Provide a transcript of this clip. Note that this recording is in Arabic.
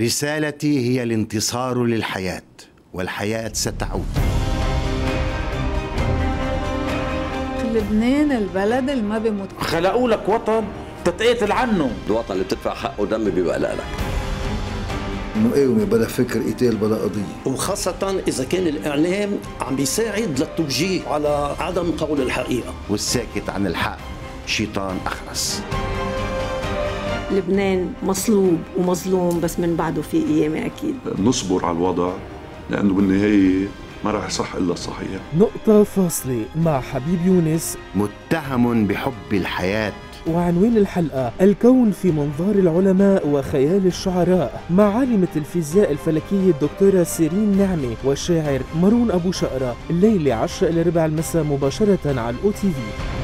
رسالتي هي الانتصار للحياة والحياة ستعود. لبنان البلد اللي ما بيموت. خلقوا لك وطن تتقاتل عنه. الوطن اللي بتدفع حقه دم بيبقى لك مقاومة بلا فكر قتال بلا قضية. وخاصة إذا كان الإعلام عم بيساعد للتوجيه على عدم قول الحقيقة. والساكت عن الحق شيطان أخرس. لبنان مصلوب ومظلوم بس من بعده في قيامة أكيد. نصبر على الوضع لأنه بالنهاية ما راح يصح إلا الصحيح. نقطة فاصلة مع حبيب يونس. متهم بحب الحياة. وعنوان الحلقة الكون في منظار العلماء وخيال الشعراء مع عالمة الفيزياء الفلكية الدكتورة سيرين نعمة والشاعر مارون أبو شقرة الليلة 10 إلى ربع المساء مباشرة على الأو تي في.